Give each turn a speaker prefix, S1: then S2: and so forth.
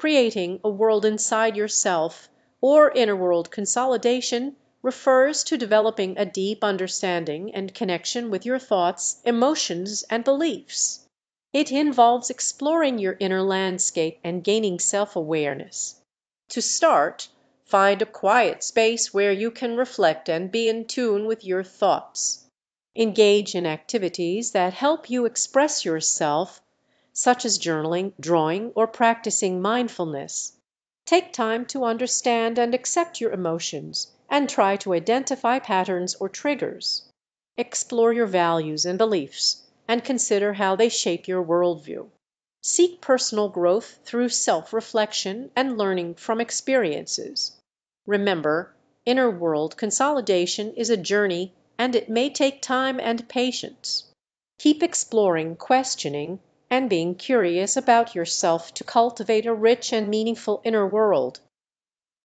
S1: creating a world inside yourself, or inner world consolidation refers to developing a deep understanding and connection with your thoughts, emotions, and beliefs. It involves exploring your inner landscape and gaining self awareness. To start, find a quiet space where you can reflect and be in tune with your thoughts. Engage in activities that help you express yourself, such as journaling, drawing, or practicing mindfulness. Take time to understand and accept your emotions and try to identify patterns or triggers. Explore your values and beliefs and consider how they shape your worldview. Seek personal growth through self reflection and learning from experiences. Remember, inner world consolidation is a journey and it may take time and patience. Keep exploring, questioning, and being curious about yourself to cultivate a rich and meaningful inner world